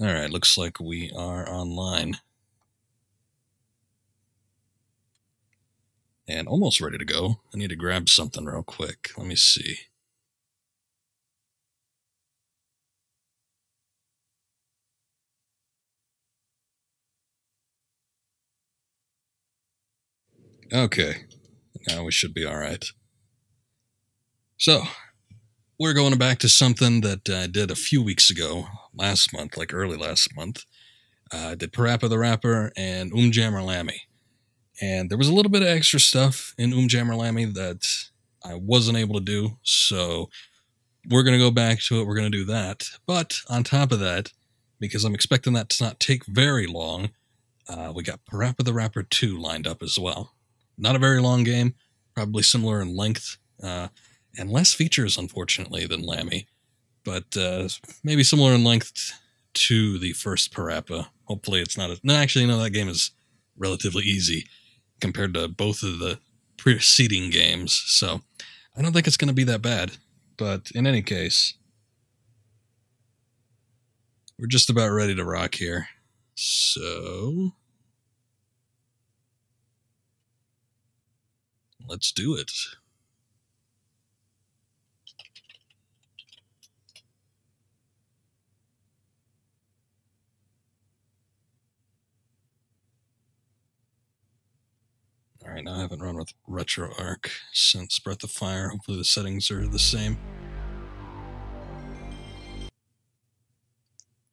All right, looks like we are online. And almost ready to go. I need to grab something real quick. Let me see. Okay, now we should be all right. So, we're going back to something that I did a few weeks ago, last month, like early last month. Uh, I did Parappa the Rapper and Um Oomjammer Lammy. And there was a little bit of extra stuff in Um Oomjammer Lammy that I wasn't able to do, so we're going to go back to it. We're going to do that. But on top of that, because I'm expecting that to not take very long, uh, we got Parappa the Rapper 2 lined up as well. Not a very long game, probably similar in length, uh, and less features, unfortunately, than Lammy, but uh, maybe similar in length to the first Parappa. Hopefully, it's not. A, no, actually, no, that game is relatively easy compared to both of the preceding games, so I don't think it's going to be that bad. But in any case, we're just about ready to rock here. So let's do it. Right, now I haven't run with RetroArch since Breath of Fire. Hopefully the settings are the same.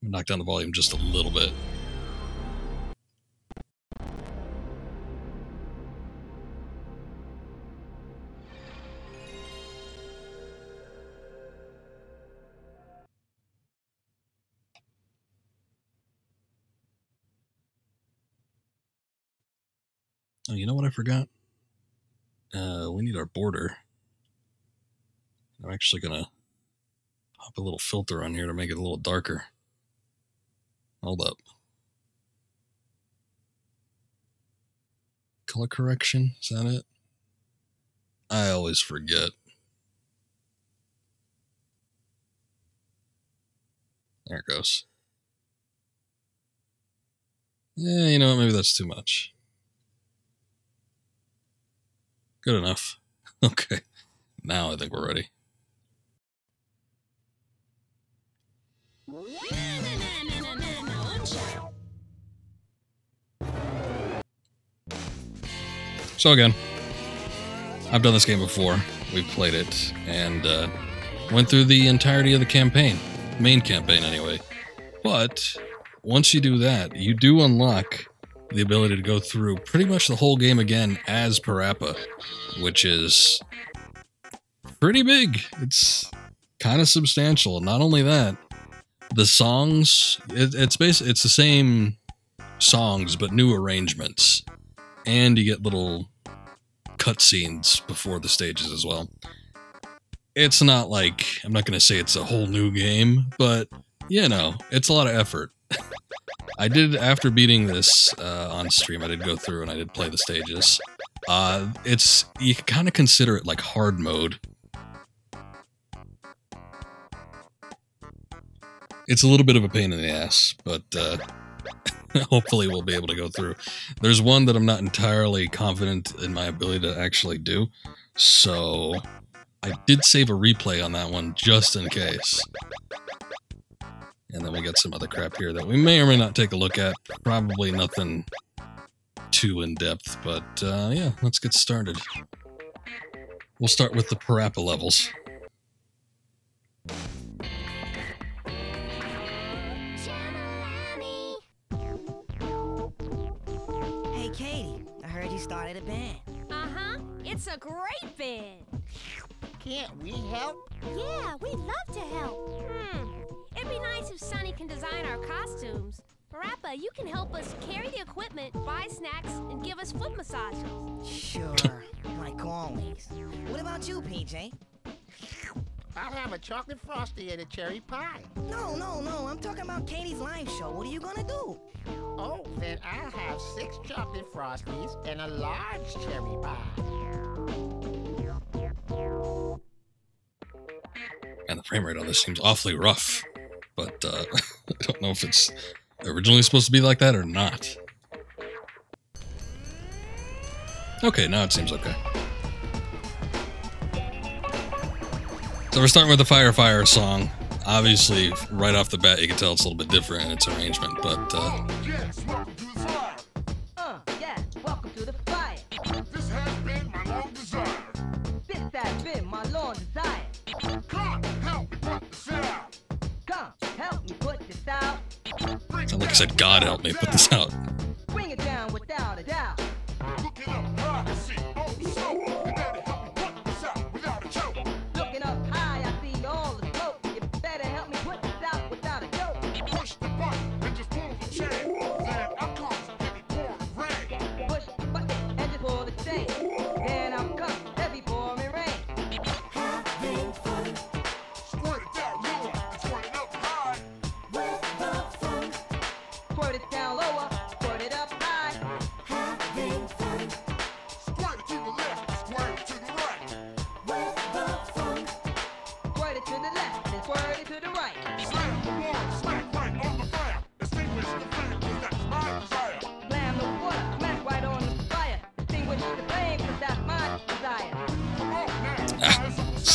Knock down the volume just a little bit. Oh, you know what I forgot? Uh, we need our border. I'm actually gonna pop a little filter on here to make it a little darker. Hold up. Color correction, is that it? I always forget. There it goes. Yeah, you know what? Maybe that's too much. Good enough. Okay. Now I think we're ready. So again, I've done this game before. We played it and uh, went through the entirety of the campaign, main campaign anyway. But once you do that, you do unlock the ability to go through pretty much the whole game again as Parappa, which is pretty big. It's kind of substantial. Not only that, the songs it, it's basically it's the same songs but new arrangements, and you get little cutscenes before the stages as well. It's not like I'm not going to say it's a whole new game, but you know, it's a lot of effort. I did after beating this uh, on stream. I did go through and I did play the stages. Uh, it's you can kind of consider it like hard mode. It's a little bit of a pain in the ass, but uh, hopefully we'll be able to go through. There's one that I'm not entirely confident in my ability to actually do, so I did save a replay on that one just in case. And then we got some other crap here that we may or may not take a look at. Probably nothing too in depth, but uh, yeah, let's get started. We'll start with the Parappa levels. Hey, Katy, I heard you started a band. Uh-huh. It's a great band. Can't we help? Yeah, we'd love to help. Hmm. It'd be nice if Sunny can design our costumes. Parappa, you can help us carry the equipment, buy snacks, and give us foot massages. Sure, like always. What about you, PJ? I'll have a chocolate frosty and a cherry pie. No, no, no, I'm talking about Katy's live show. What are you gonna do? Oh, then I'll have six chocolate frosties and a large cherry pie. And the frame rate on this seems awfully rough but uh, I don't know if it's originally supposed to be like that or not. Okay, now it seems okay. So we're starting with the Fire Fire song. Obviously, right off the bat, you can tell it's a little bit different in its arrangement, but... Uh, So like I said, God help me put this out. Bring it down without a doubt.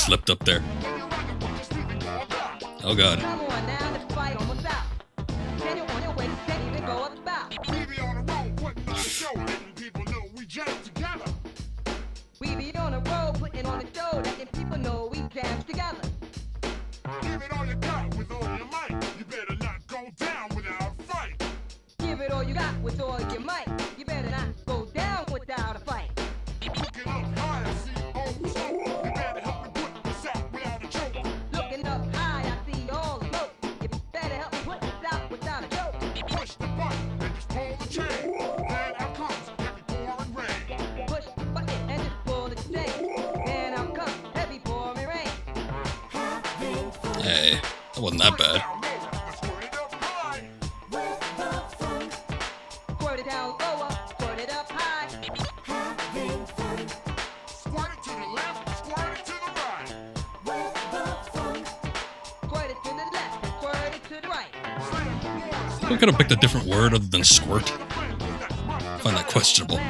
slipped up there. Oh god. could have picked a different word other than squirt. I find that questionable.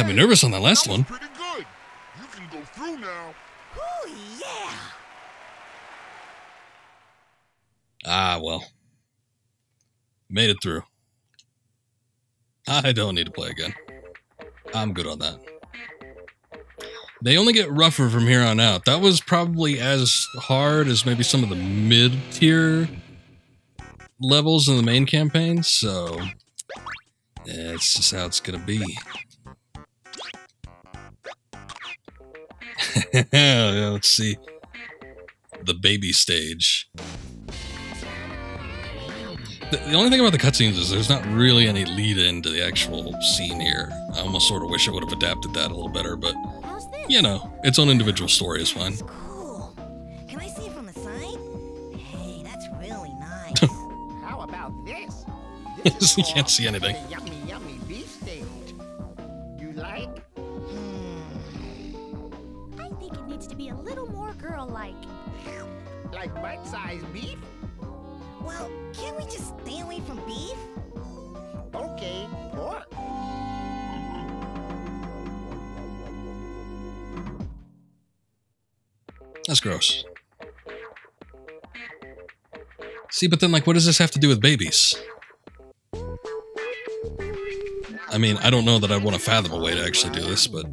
Got me nervous on that last that one. Pretty good. You can go through now. Ooh, yeah. Ah, well. Made it through. I don't need to play again. I'm good on that. They only get rougher from here on out. That was probably as hard as maybe some of the mid tier levels in the main campaign, so that's just how it's going to be. Let's see. The baby stage. The, the only thing about the cutscenes is there's not really any lead in to the actual scene here. I almost sort of wish I would have adapted that a little better, but you know, its own individual story is fine. Cool. Can I see from the side? Hey, that's really nice. How about this you can't see anything. like bite-sized beef? Well, can't we just stay away from beef? Okay, pork. That's gross. See, but then, like, what does this have to do with babies? I mean, I don't know that I want to fathom a way to actually do this, but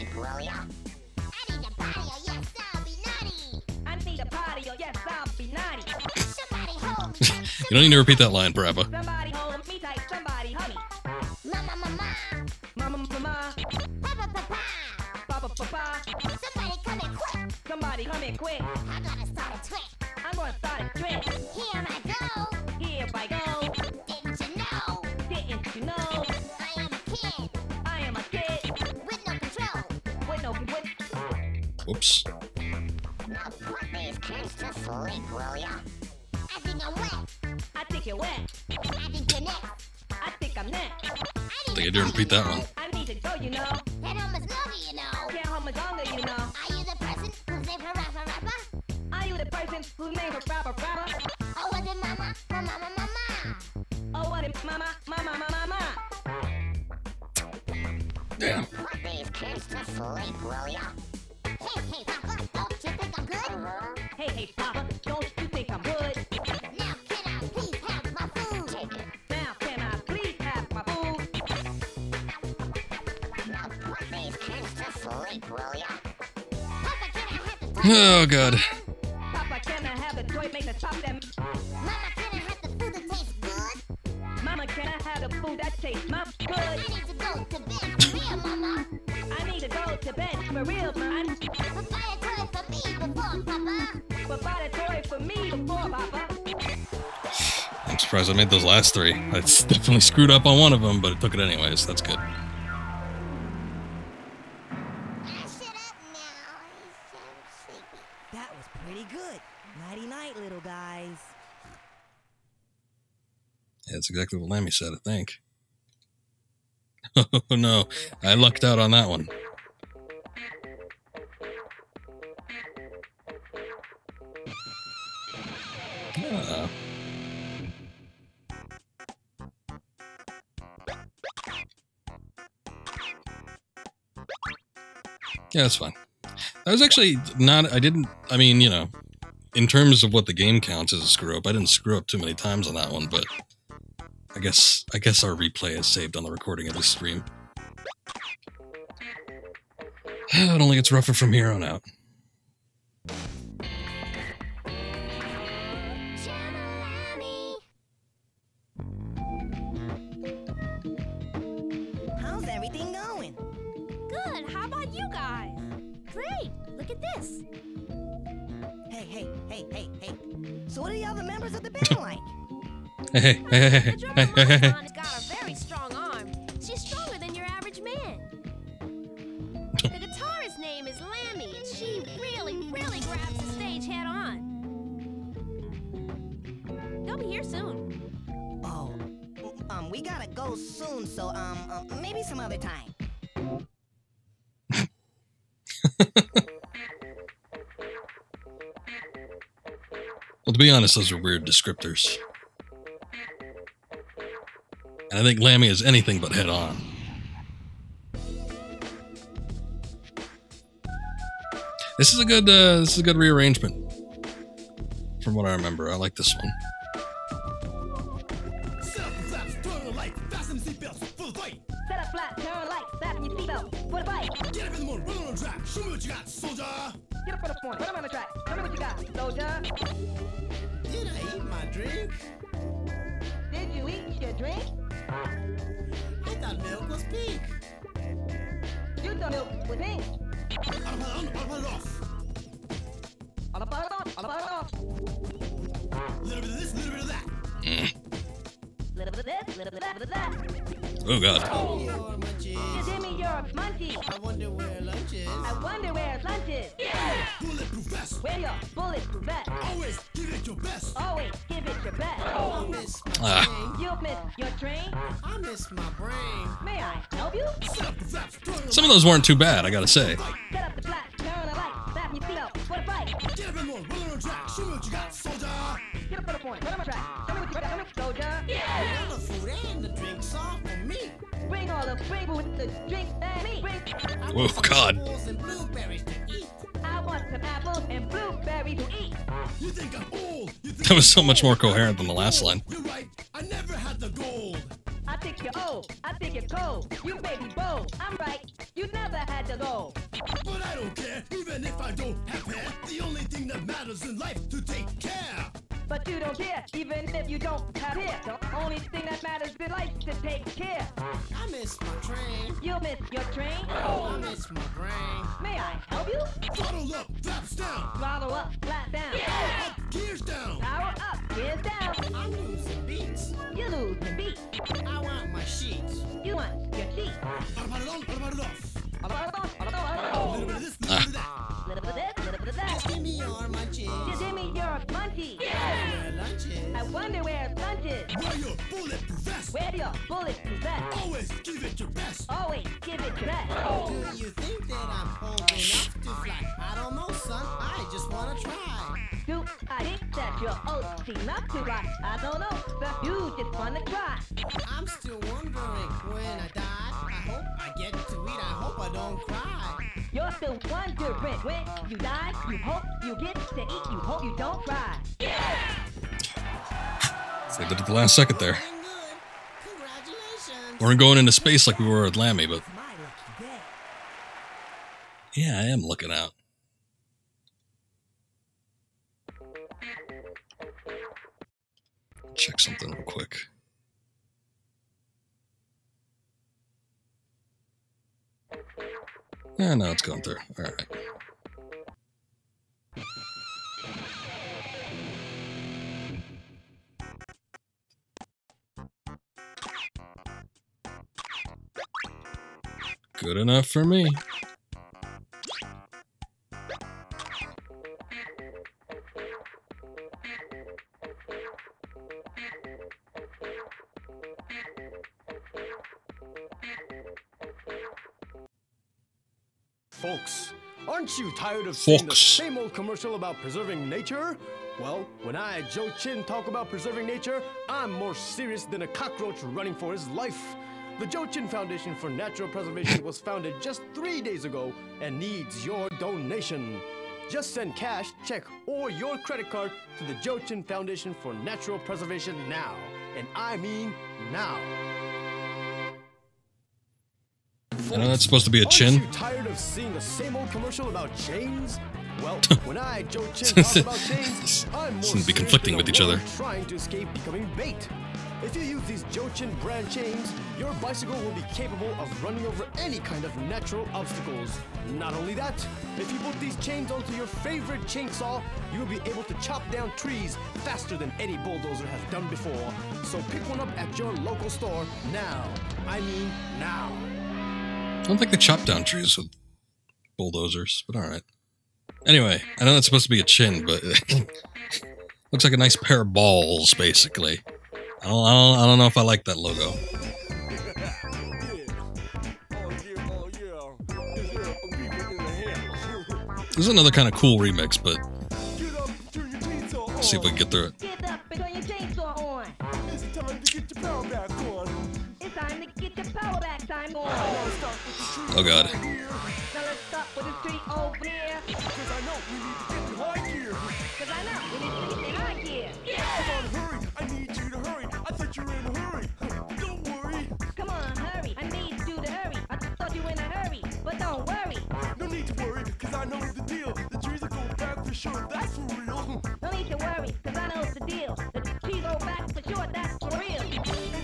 I need a party, or yes, I'll be naughty. I need a party, or yes, I'll be naughty. Somebody hold me. you don't need to repeat that line, Parappa. Papa. I'm surprised I made those last three. I definitely screwed up on one of them, but it took it anyways. That's good. That was pretty good. Nighty night, little guys. That's exactly what Lammy said, I think. Oh no, I lucked out on that one. Ah. Yeah, that's fine. I was actually not. I didn't. I mean, you know, in terms of what the game counts as a screw up, I didn't screw up too many times on that one, but I guess I guess our replay is saved on the recording of this stream. It only gets rougher from here on out. Hey, hey, hey, hey, hey, hey, hey, hey. Ma-San's got a very strong arm. She's stronger than your average man. The guitarist's name is Lammy, and she really, really grabs the stage head on. They'll be here soon. Oh, um, we gotta go soon, so um, um maybe some other time. Well, to be honest, those are weird descriptors. And I think Lammy is anything but head on. This is a good. Uh, this is a good rearrangement. From what I remember, I like this one. Set up flat, turn lights, fasten your seatbelt. For the fight. Get up in the morning, run on the track, show me what you got, soldier. Get up for the point. Put 'em on the track. Tell me what you got, soldier. Did I eat my drink? Did you eat your drink? I thought milk was pink. You thought milk was pink. I'll put, I'll, I'll off. All about it off. All about it off. Little bit of this, little bit of that. Eh. Oh God. I wonder where lunch is. I wonder where lunch is. Bulletproof vest. Where your bulletproof vest? Always give it your best. Always give it your best. I miss my Ah. train. You missed your train. I miss my brain. May I help you? Up Some of those weren't too bad, I gotta say. Set up the flat, turn the light, fasten your seatbelt. For the fight. Get up the morning, run on track, show me what you got, soldier. Get up for the point. Put 'em on track. Tell me what you got, tell me, soldier. All the food and the drinks are for me. Bring all the bring food, the drinks and me. Bring. I Oh, God. apples and blueberries to eat. I want some apples and blueberries to eat. You think I'm old? You think That was so much more coherent than the last line. You're right. I never had the gold. I think you're old. I think you're cold. You baby bold. I'm right. You never had to go. But I don't care, even if I don't have hair. The only thing that matters in life to take care. But you don't care, even if you don't have hair. The only thing that matters is life to take care. I miss my train. You'll miss your train. Oh, I miss my brain. May I help you? Throttle up, flaps down. Throttle up, flat down. Up, gears down. Power up, gears down. I'm losing beats. You lose the beat. I want my sheets. You want your seat. What about it Where lunches. I wonder where lunch is. Wear your bulletproof vest. Where your bulletproof vest? Always give it your best. Always give it your best. Do you think that I'm old enough to fly? I don't know, son. I just wanna try. Do I think that you're old enough to rock? I don't know, but you just wanna try. I'm still wondering when I die. Eat. I don't cry. You're still wondering when you die. You hope you get to eat. You hope you don't cry. They did it the last second there. Doing good. Congratulations. We're going into space like we were at Lammy, but My lucky day. yeah, I am looking out. Check something real quick. Yeah, no, it's going through. All right. Good enough for me. Folks, aren't you tired of seeing the same old commercial about preserving nature? Well, when I, Joe Chin, talk about preserving nature, I'm more serious than a cockroach running for his life. The Joe Chin Foundation for Natural Preservation was founded just three days ago and needs your donation. Just send cash, check, or your credit card to the Joe Chin Foundation for Natural Preservation now. And I mean now. Know uh, that's supposed to be a chin. tired of seeing the same old commercial about chains? Well, when I, Joe Chin, talk about chains, I'm more be conflicting with each other. Trying to escape becoming bait. If you use these Joe Chin brand chains, your bicycle will be capable of running over any kind of natural obstacles. Not only that, if you put these chains onto your favorite chainsaw, you will be able to chop down trees faster than any bulldozer has done before. So pick one up at your local store now. I mean now. I don't think they chop down trees with bulldozers, but all right. Anyway, I know that's supposed to be a chin, but looks like a nice pair of balls, basically. I don't, I don't, I don't know if I like that logo. This is another kind of cool remix, but see if we can get through it. Get up and turn your chainsaw on. It's time to get your power back time to get your power back time on. Oh god. Now let's start with the tree over there. Cause I know we need to get in high gear. Cause I know we need to get in high gear. Come on, hurry. I need you to hurry. I thought you were in a hurry. Don't worry. Come on, hurry. I need you to hurry. I thought you were in a hurry, but don't worry. No need to worry, cause I know the deal. The trees will go back for sure. That's for real.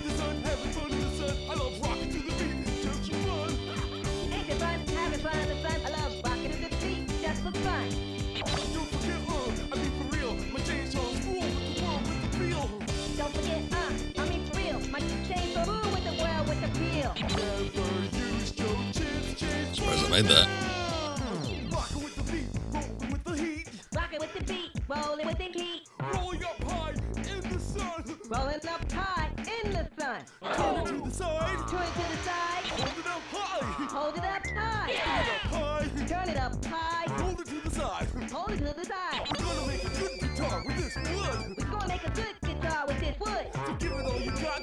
Surprised I made that. Rocking with the beat, rolling with the heat. Rocking with the beat, rolling with the heat. Rolling up high in the sun. Rolling up high in the sun. Turn it to the side. Turn it to the side. Hold it up high. Hold it up high. High. Turn it up high. Hold it to the side. Hold it to the side. We're gonna make a good guitar with this wood. We're gonna make a good guitar with this wood. So give it all you got,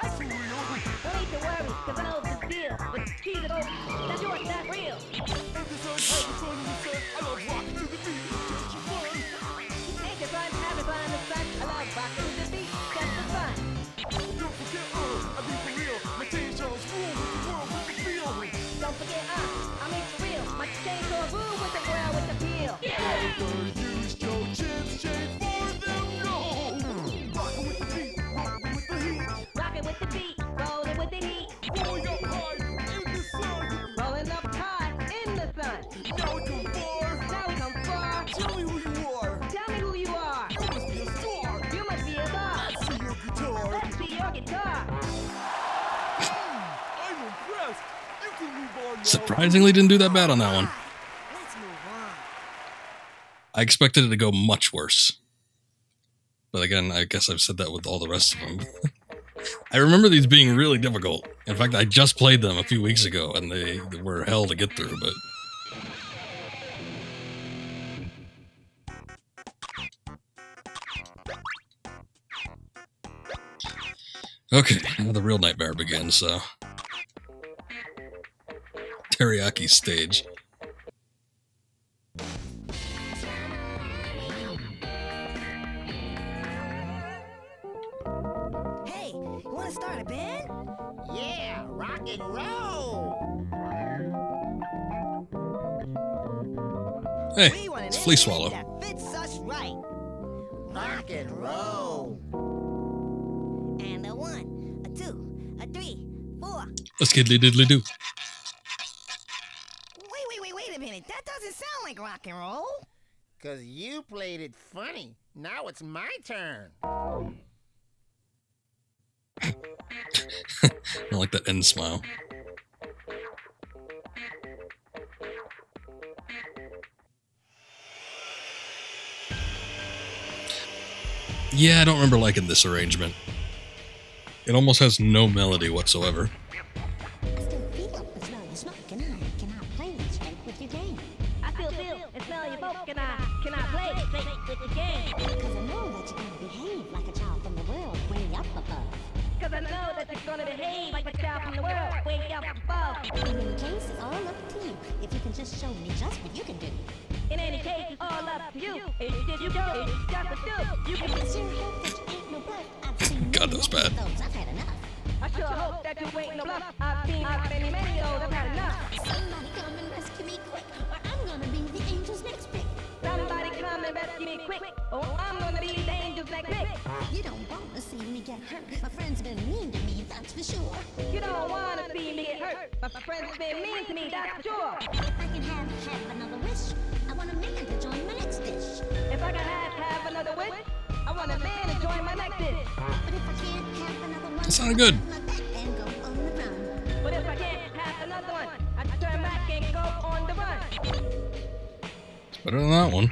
King Kaboom with the grill, with the peel. Yeah. Surprisingly, didn't do that bad on that one. Let's move on. I expected it to go much worse. But again, I guess I've said that with all the rest of them. I remember these being really difficult. In fact, I just played them a few weeks ago and they, they were hell to get through, but. Okay, now the real nightmare begins, so. Teriyaki stage. Hey, you wanna start a band? Yeah, rock and roll. Hey, it's Flea Swallow. That fits us right. Rock and roll. And a one, a two, a three, four. A skiddly diddly do. Wait, wait, wait, wait a minute. That doesn't sound like rock and roll. Cause you played it funny. Now it's my turn. I like that end smile. Yeah, I don't remember liking this arrangement. It almost has no melody whatsoever. Angel's next pick. You don't want to see me get hurt. My friends been mean to me, that's for sure. You don't wanna see me get hurt. My friends have been mean to me. If I can have, have another wish, I want a man to join my next dish. If I can have, have another wish, That sounded good. I'll turn my back and go on the run. But if I can't have another one, I turn back and go on the run. Better than that one.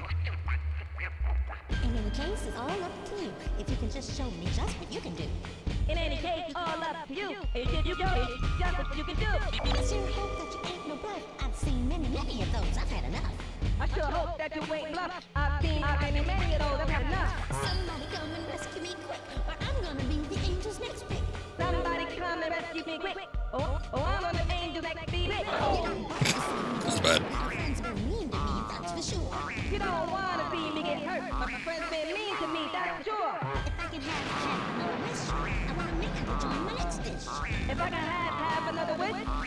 In any case, it's all up to you. If you can just show me just what you can do. In any case, it's all up to you. It's you go, just what you can do. I sure hope that you ain't no bluff. I've seen many, many of those. I've had enough. I sure hope that you ain't bluff. I've seen many, many of those. I've had enough.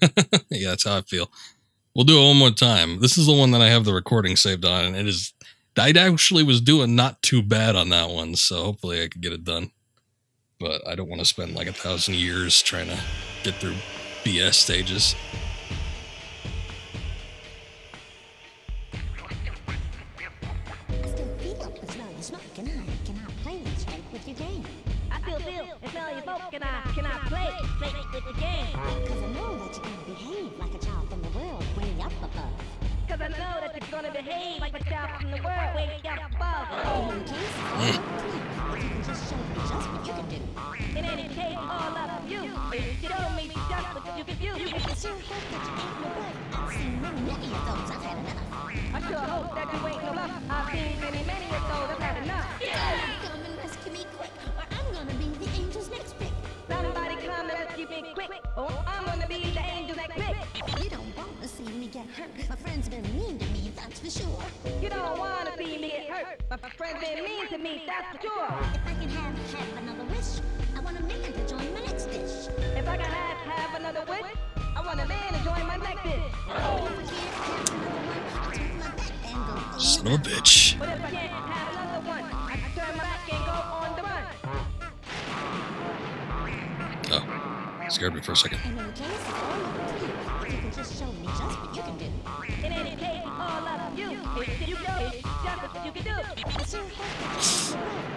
yeah, that's how I feel. We'll do it one more time. This is the one that I have the recording saved on, and it is. I actually was doing not too bad on that one, so hopefully I can get it done. But I don't want to spend like a thousand years trying to get through BS stages. Behave like a child from the world, way up above. In any case, it's all up to you. You can just show me just what you can do. In any case, all up you. Show me just what you can do. I sure hope that you ain't no bluff. I've seen many, many of those. I've had enough. I sure hope that you ain't no bluff. I've seen many, many of those. Quick. Oh, I'm gonna be the angel that quick. You don't want to see me get hurt. My friend's been mean to me, that's for sure. You don't wanna see me get hurt. My friends been mean to me, that's for sure. If I can have, have another wish, I want a man to join my next dish. If I can have, have another wish, I want a man to join my next dish. If I can't have another one, I'll turn my back and go on Son of a bitch. Scared me for a second. In case, it's all up to you. If you can just show me just what you can do. In any case, all up to you. If you know, it's just what you can do. I sure hope that you're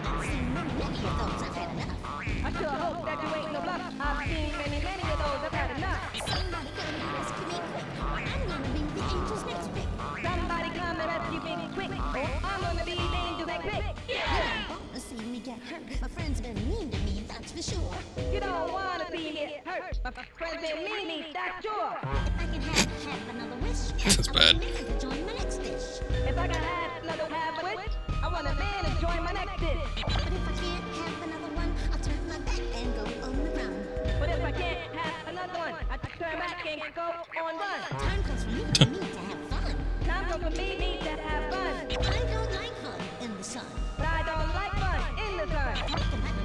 I've seen many, many of those. I've had enough. I sure hope that you ain't no bluff. I've seen many, many of those. I've had enough. Somebody come and rescue me quick. I'm gonna be the angel's next pick. Somebody come and rescue me quick. Oh, I'm gonna be the angel that quick. You don't want to see me get hurt. My friend's been mean to me, that's for sure. You don't wanna see me get hurt. My friends been mean me, that's sure. If I can have, have another wish, That's I bad. want a man to join my next dish. If I can have another have wish, I want a man to join my next dish. But if I can't have another one, I'll turn my back and go on the run. But if I can't have another one, I turn back and go on run. Time comes for me to have fun. Time comes for me, me to have fun. I don't like fun in the sun. But I don't like fun in the sun.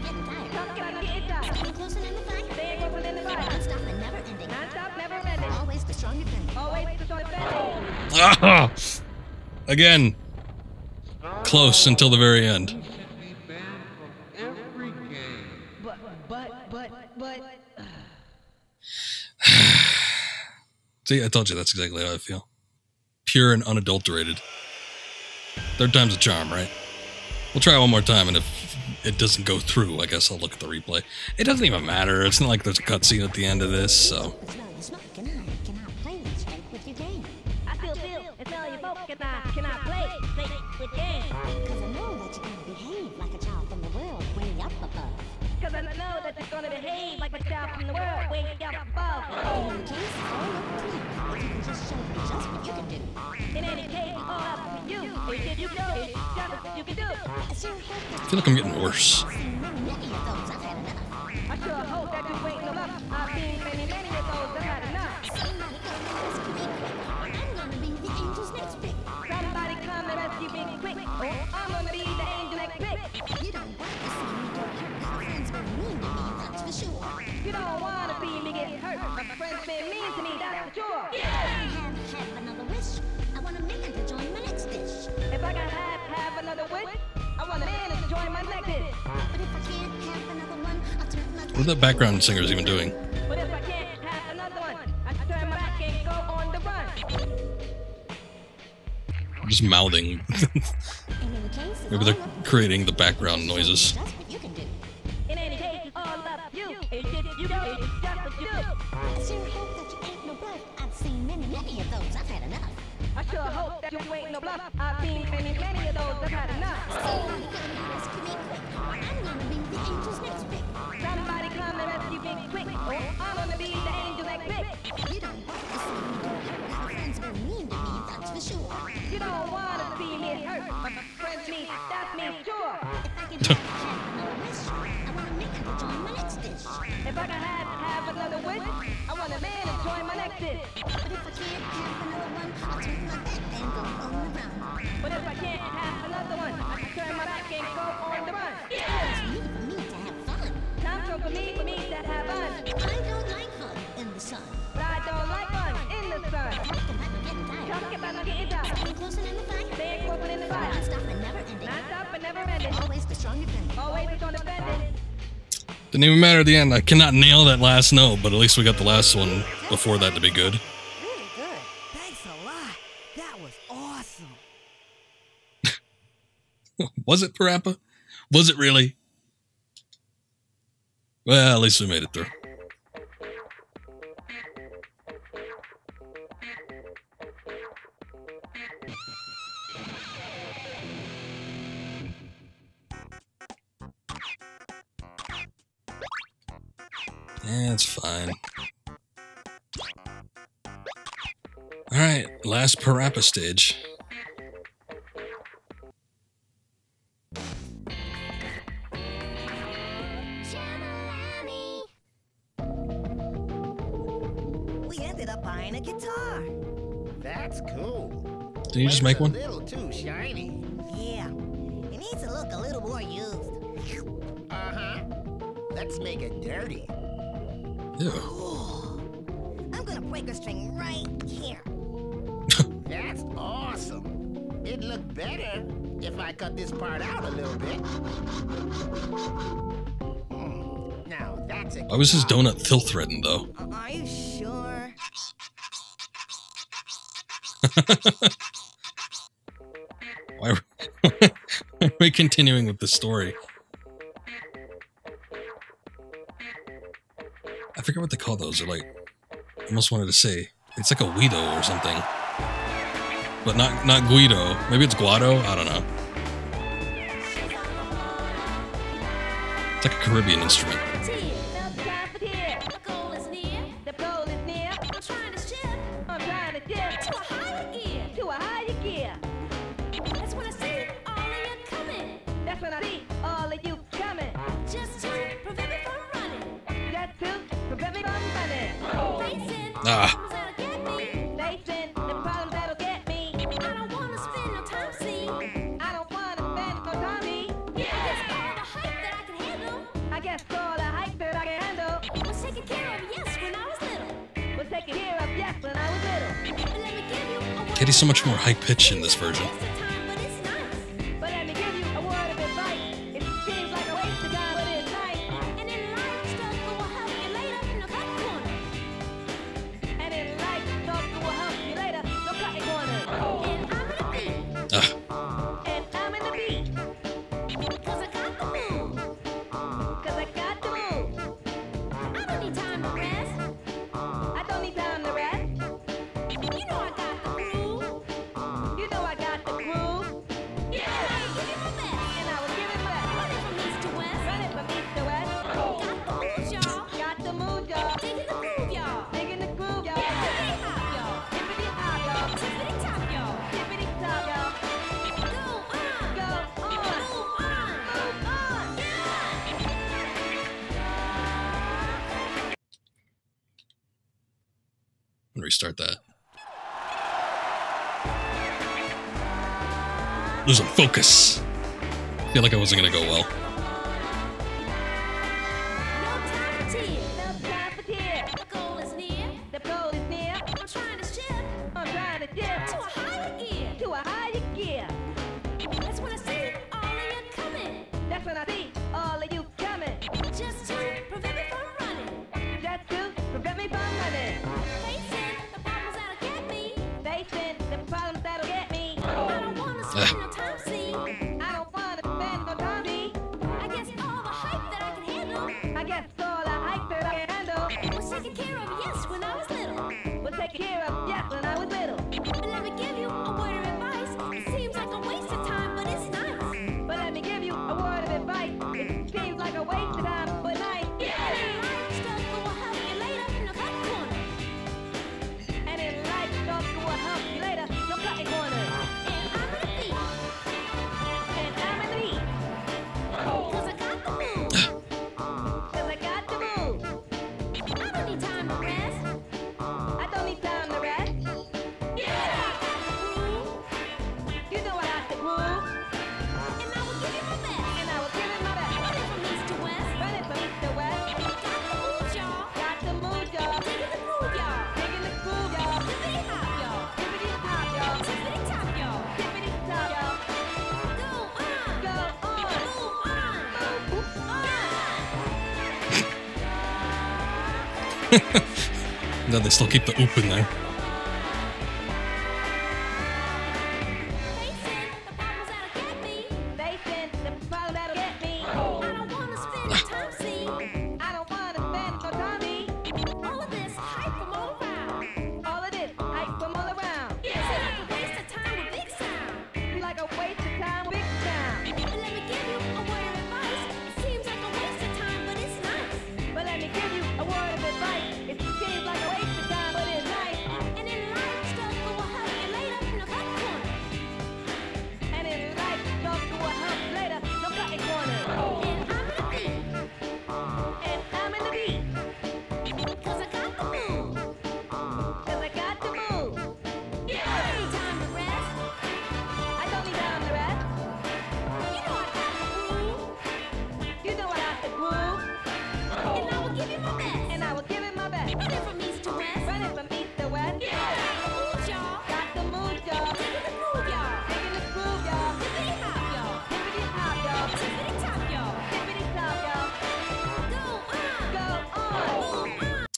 Ah! Again, close until the very end. But, but, but, but. See, I told you that's exactly how I feel. Pure and unadulterated. Third time's a charm, right? We'll try one more time, and if it doesn't go through, I guess I'll look at the replay. It doesn't even matter. It's not like there's a cutscene at the end of this, so. Like What are the background singers even doing? But if I can't have another one, I turn my back and go on the run. Just mouthing. In any case, it's Maybe they're creating the background noises. Just what you can do. In any case, it's all up to you. It's just you know, it's just what you do. I sure hope that you ain't no bluff. I've seen many, many for me have fun. I don't like fun in the sun. But I don't like fun in the sun. Talking like getting tired. Talking about not getting tired. Staying closer in the fight. Staying closer in the fight. Non-stop and never ending. Non-stop and never ending. Always the strong defender. Always is on defending. Didn't even matter at the end. I cannot nail that last note, but at least we got the last one before that to be good. Really good. Thanks a lot. That was awesome. Was it Parappa? Was it really? Well, at least we made it through. It's fine. All right, last Parappa stage. guitar. That's cool. Did you just make one? A little too shiny. Yeah. It needs to look a little more used. Uh-huh. Let's make it dirty. Ew. I'm gonna break a string right here. That's awesome. It'd look better if I cut this part out a little bit. Hmm. Now that's a. Why was his donut filth threatened though? Are you sure? why, why are we continuing with the story? I forget what they call those. They're like, I almost wanted to say, it's like a Guido or something. But not, not Guido. Maybe it's Guado? I don't know. It's like a Caribbean instrument. so much more high pitched in this version. Focus. I feel like I wasn't going to go well. No, they still keep the open in there.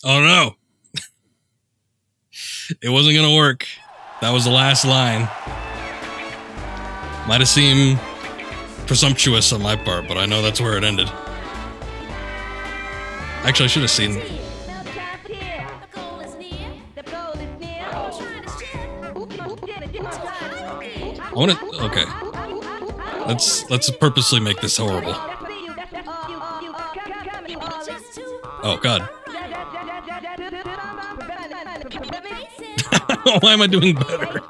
Oh no. it wasn't going to work. That was the last line. Might have seemed presumptuous on my part, but I know that's where it ended. Actually, I should have seen. I want to. Okay. Let's let's purposely make this horrible. Oh God. Why am I doing better?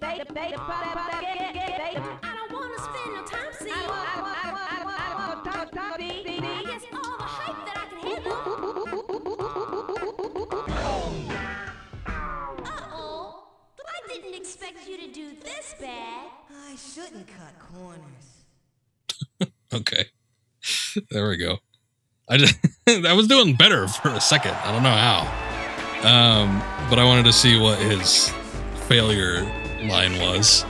I shouldn't cut corners. okay. There we go. I just I was doing better for a second. I don't know how. Um, but I wanted to see what his failure line was.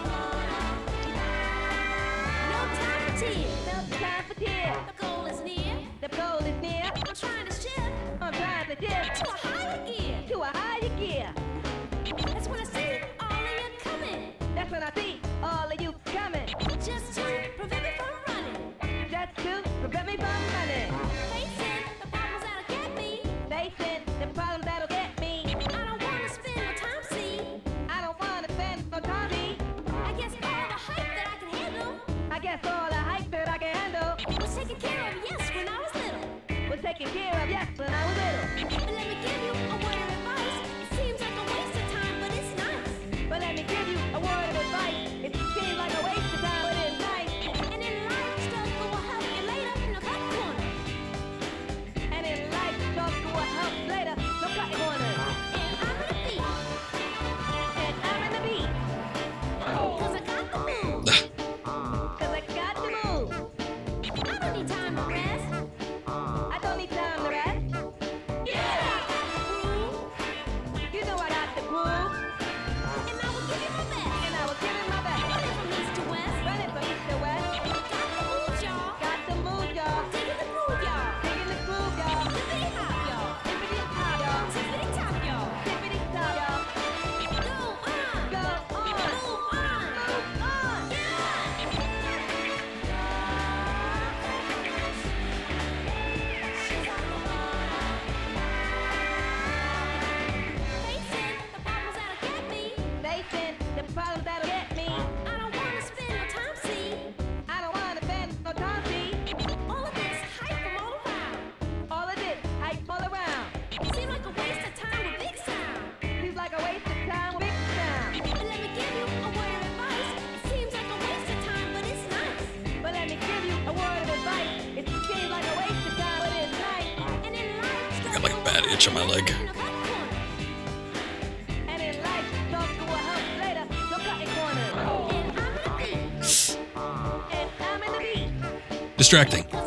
distracting.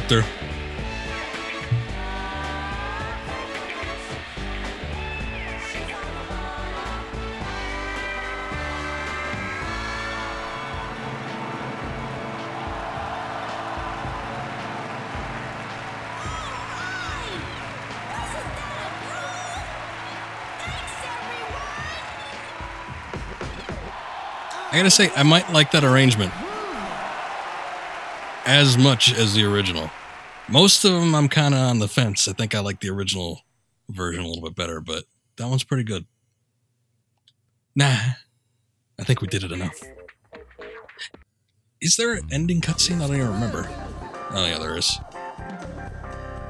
got there. I gotta say, I might like that arrangement as much as the original. Most of them, I'm kind of on the fence. I think I like the original version a little bit better, but that one's pretty good. Nah, I think we did it enough. Is there an ending cutscene? I don't even remember. Oh, yeah, there is.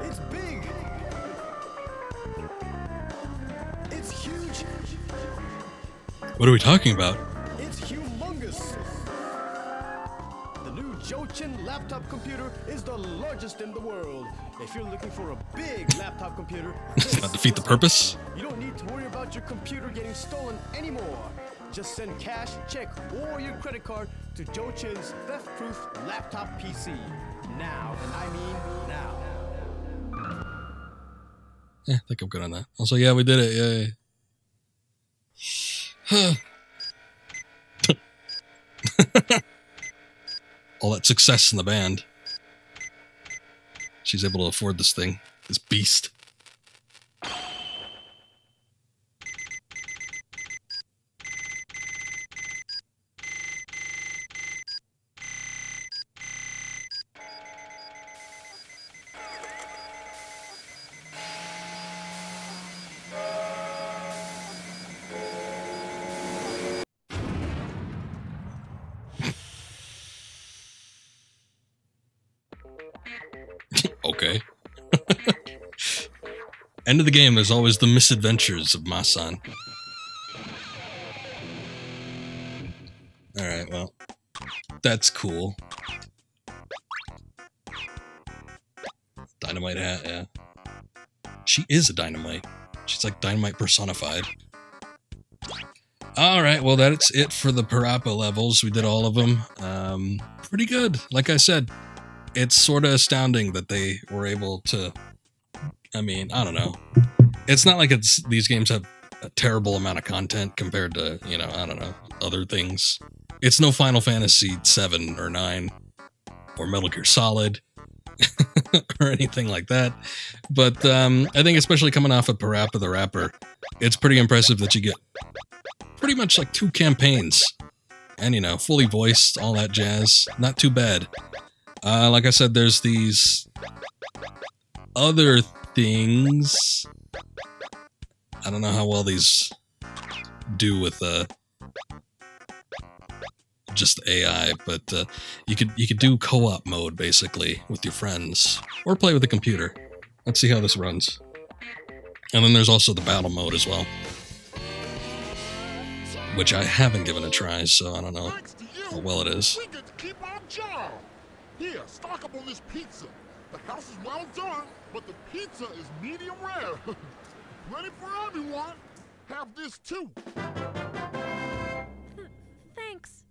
It's big. It's huge. What are we talking about? Computer is the largest in the world. If you're looking for a big laptop computer, Does that defeat the purpose? you don't need to worry about your computer getting stolen anymore. Just send cash, check, or your credit card to Joe Chin's theft-proof laptop PC. Now, and I mean now. Yeah, I think I'm good on that. Also, yeah, we did it. Yay. All that success in the band. She's able to afford this thing, this beast. End of the game, there's always the misadventures of Ma-San. Alright, well. That's cool. Dynamite hat, yeah. She is a dynamite. She's like dynamite personified. Alright, well, that's it for the Parappa levels. We did all of them. Um, pretty good. Like I said, it's sort of astounding that they were able to i mean i don't know. It's not like it's these games have a terrible amount of content compared to you know i don't know other things. It's no final fantasy 7 or 9 or metal gear solid or anything like that. But um i think especially coming off of parappa the rapper it's pretty impressive that you get pretty much like two campaigns and you know fully voiced all that jazz. Not too bad. Uh, like I said, there's these other things. I don't know how well these do with uh, just AI, but uh, you could you could do co-op mode basically with your friends or play with the computer. Let's see how this runs. And then there's also the battle mode as well, which I haven't given a try, so I don't know Thanks to you, how well it is. we get to keep our job. Here, stock up on this pizza. The house is well done, but the pizza is medium rare. Ready for everyone. Have this too. Thanks.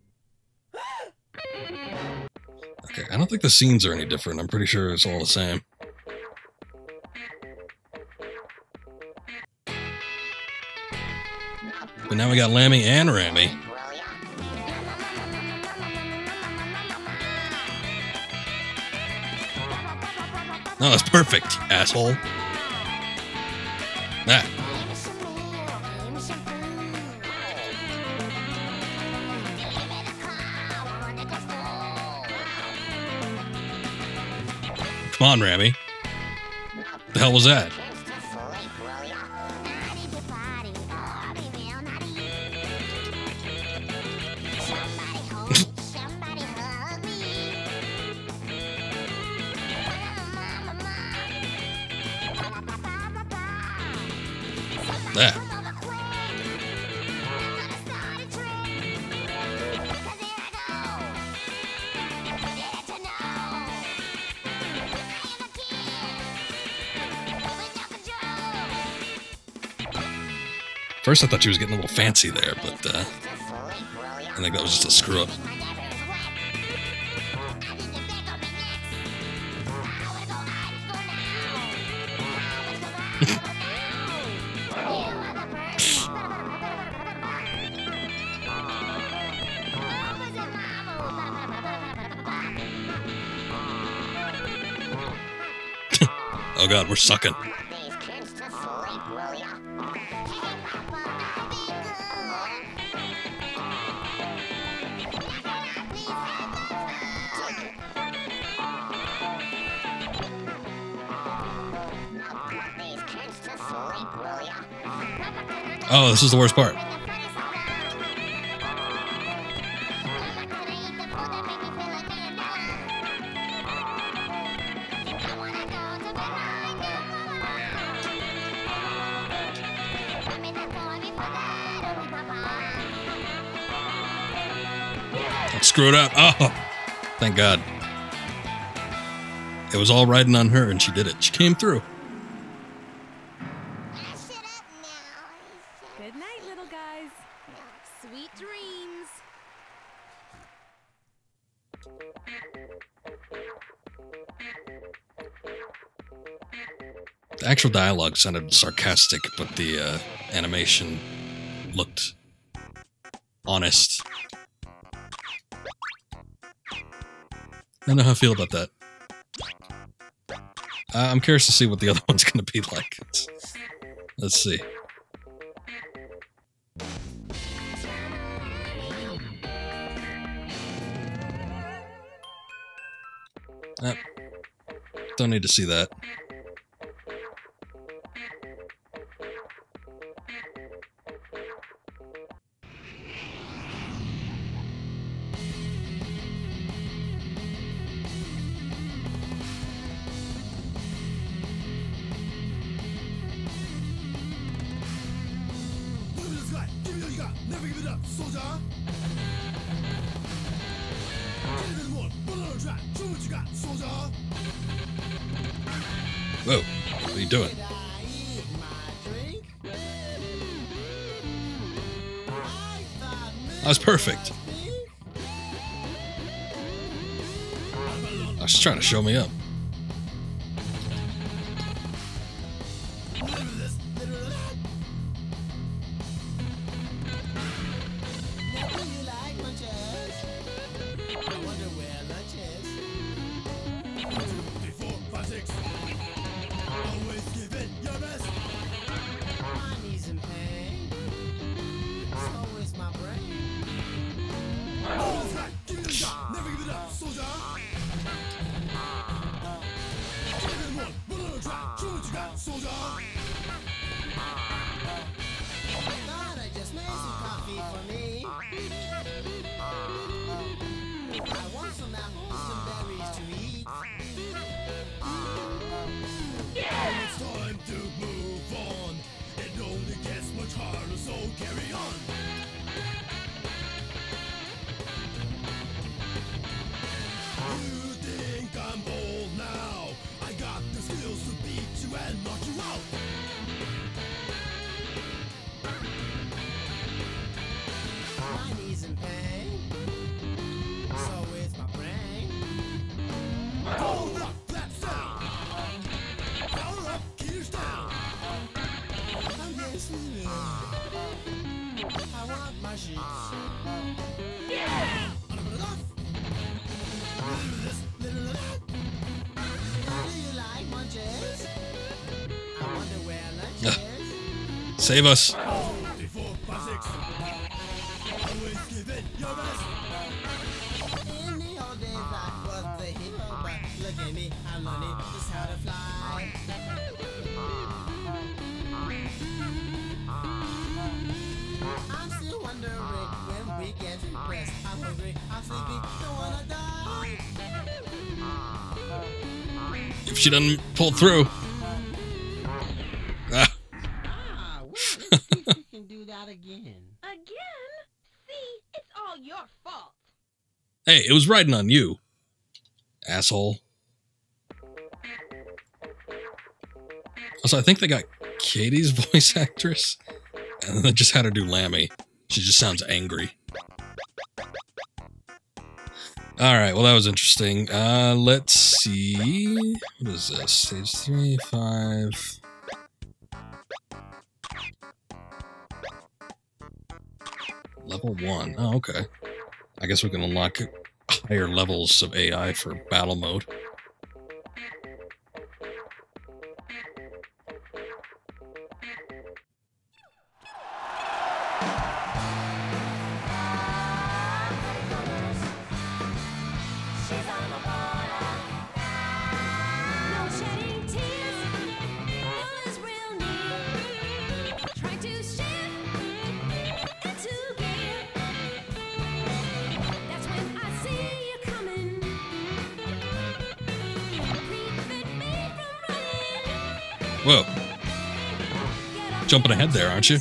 Okay, I don't think the scenes are any different. I'm pretty sure it's all the same. But now we got Lammy and Rammy. No, that's perfect, asshole. That. Come on, Rammy. The hell was? That. First, I thought she was getting a little fancy there, but uh, I think that was just a screw up. Oh god, we're sucking. Oh, this is the worst part. screwed up. Oh, thank God. It was all riding on her, and she did it. She came through. Actual dialogue sounded sarcastic, but the uh, animation looked honest. I don't know how I feel about that. Uh, I'm curious to see what the other one's going to be like. Let's see. Uh, don't need to see that. It up, soldier! Get a bit more, put on a track, show what you got, soldier! Whoa, what are you doing? That was perfect. I was trying to show me up. Wanna die. If she doesn't pull through. Hey, it was riding on you. Asshole. Also, I think they got Katy's voice actress, and then they just had her do Lammy. She just sounds angry. All right, well, that was interesting. Uh, let's see. What is this? Stage three, five. Level one. Oh, okay. I guess we can unlock higher levels of AI for battle mode. Whoa. Jumping ahead there, aren't you?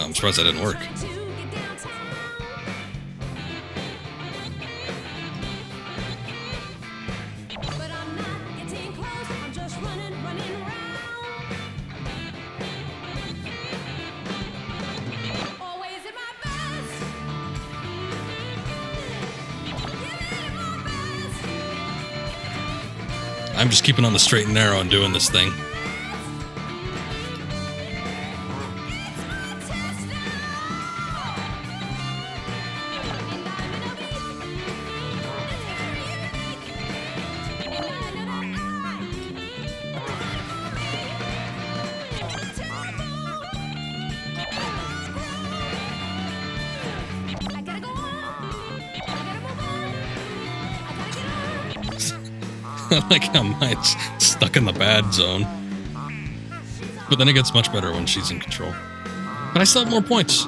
I'm surprised that didn't work. I'm just keeping on the straight and narrow and doing this thing. Like how mine's stuck in the bad zone. But then it gets much better when she's in control. But I still have more points.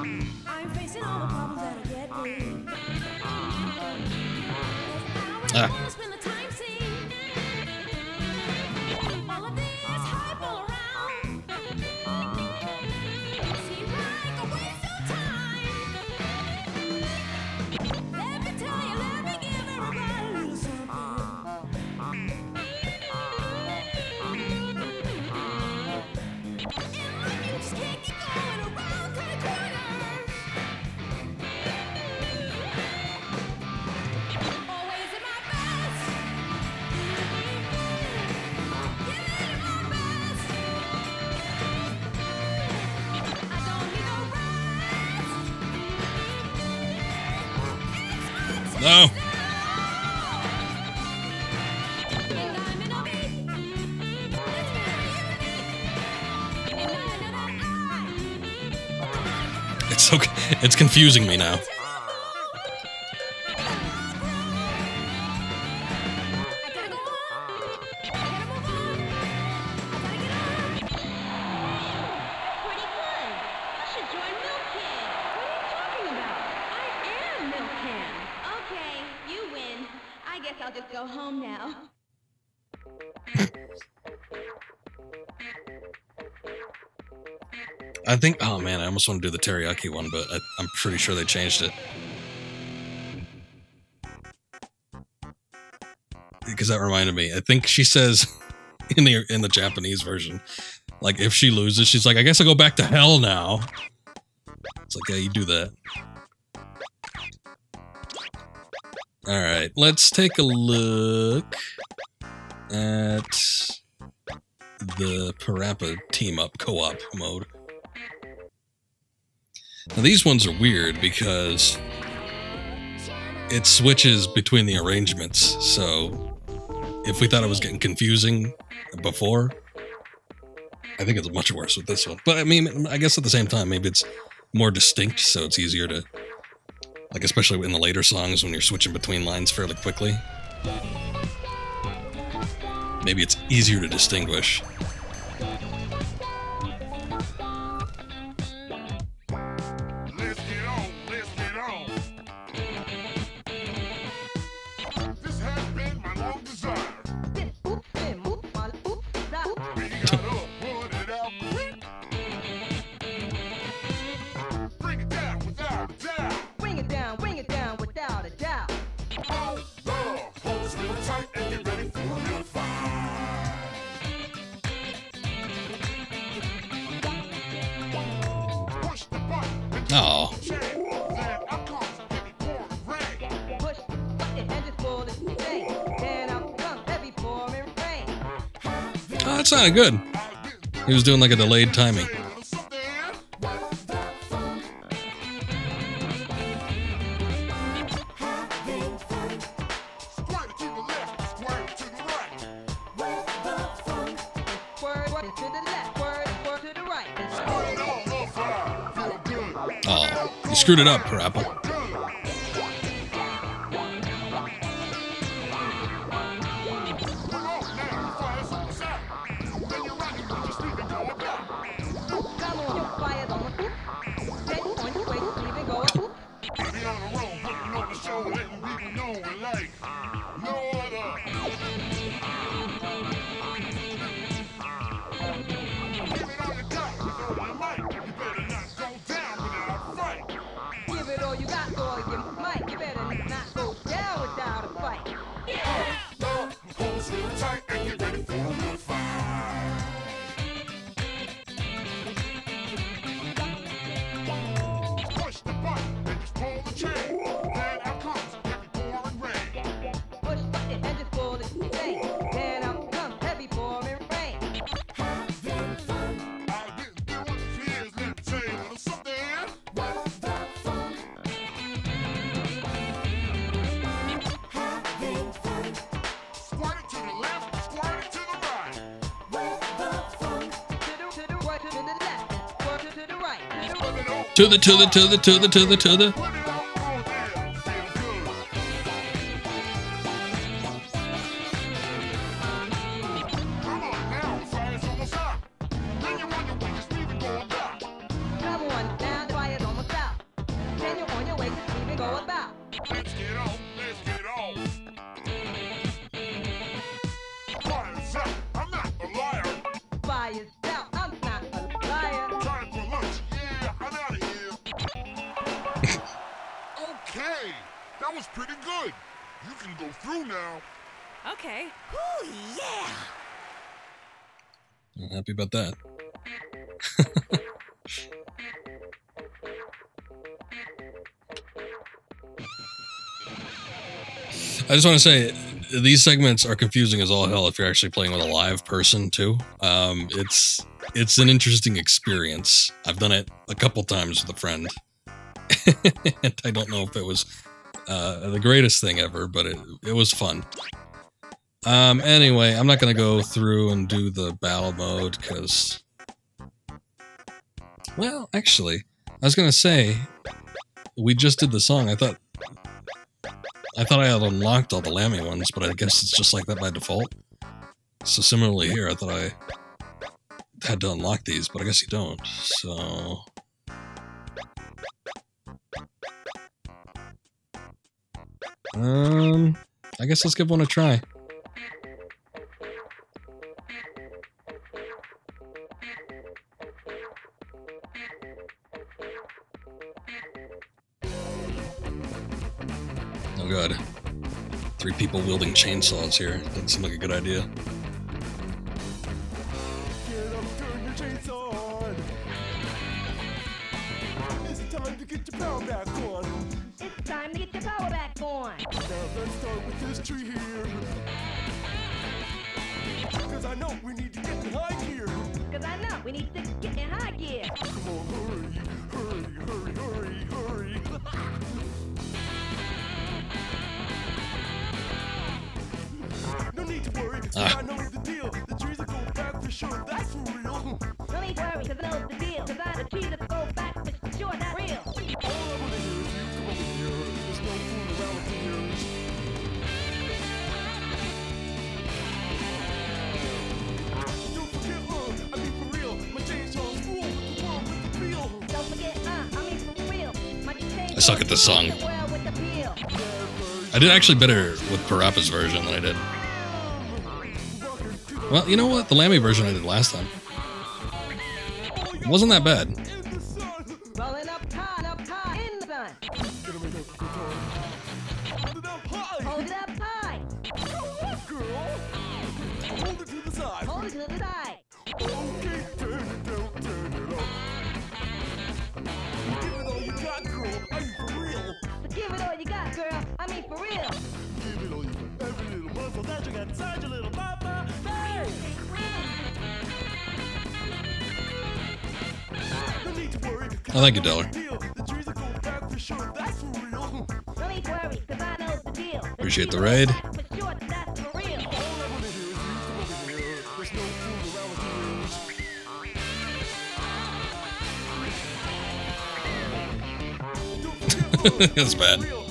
It's so it's confusing me now. I think. Oh almost want to do the teriyaki one, but I, I'm pretty sure they changed it. Because that reminded me. I think she says in the in the Japanese version, like if she loses, she's like, "I guess I'll go back to hell now." It's like, yeah, you do that. All right, let's take a look at the Parappa team up co-op mode. Now these ones are weird because it switches between the arrangements. So if we thought it was getting confusing before, I think it's much worse with this one. But I mean, I guess at the same time, maybe it's more distinct, so it's easier to, like, especially in the later songs when you're switching between lines fairly quickly. Maybe it's easier to distinguish. Sounded good. He was doing like a delayed timing. Oh, you screwed it up, Parappa. To the to the to the to the to the to the. Now. Okay. Ooh, yeah. I'm happy about that. I just want to say these segments are confusing as all hell if you're actually playing with a live person too. Um, it's it's an interesting experience. I've done it a couple times with a friend, and I don't know if it was uh, the greatest thing ever, but it it was fun. Um, anyway, I'm not gonna go through and do the battle mode because, well, actually, I was gonna say we just did the song. I thought I thought I had unlocked all the Lammy ones, but I guess it's just like that by default. So similarly here, I thought I had to unlock these, but I guess you don't. So um, I guess let's give one a try. Oh god. Three people wielding chainsaws here. Doesn't seem like a good idea. This tree here. Cause I know we need to get in high gear. Cause I know we need to get in high gear. Come on, hurry, hurry, hurry, hurry, hurry. no need to worry, 'cause Ah. I know the deal. The trees will go back for sure, that's for real. No need to worry, cause I know the deal. Cause I suck at this song. I did actually better with Parappa's version than I did. Well, you know what? The Lammy version I did last time. Wasn't that bad. The deal. The Appreciate the sure, that's for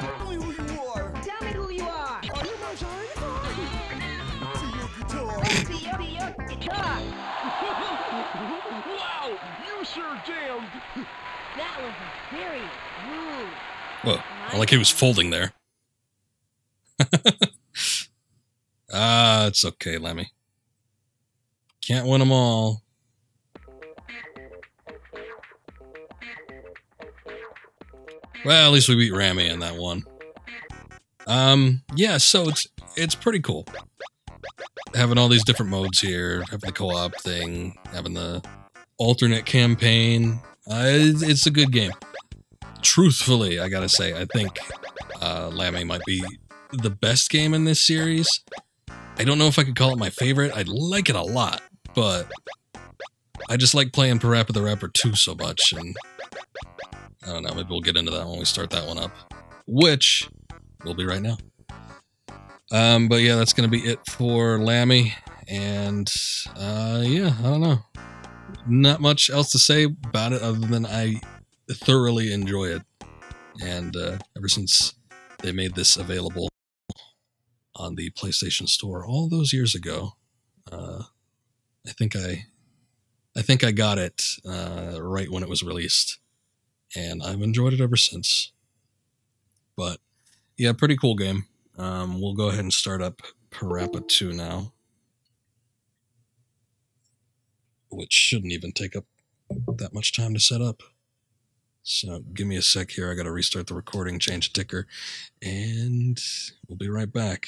Tell me who you are. Tell me who you are. Are you my shiny? See your guitar. See your, guitar. wow, you sure jammed. That was very rude. Whoa, like he was folding there. ah, it's okay, Lammy. Can't win them all. Well, at least we beat Rammy in that one. Um, yeah, so it's it's pretty cool. Having all these different modes here, having the co-op thing, having the alternate campaign. Uh, it's, it's a good game. Truthfully, I gotta say, I think uh, Lammy might be the best game in this series, I don't know if I could call it my favorite. I like it a lot, but I just like playing Parappa the Rapper 2 so much, and I don't know, maybe we'll get into that when we start that one up. Which will be right now. Um, but yeah, that's gonna be it for Lammy. And uh yeah, I don't know. Not much else to say about it other than I thoroughly enjoy it. And uh ever since they made this available on the PlayStation Store all those years ago, uh I think I I think I got it uh right when it was released. And I've enjoyed it ever since. But yeah, pretty cool game. Um, we'll go ahead and start up Parappa 2 now. Which shouldn't even take up that much time to set up. So give me a sec here. I got to restart the recording, change ticker, and we'll be right back.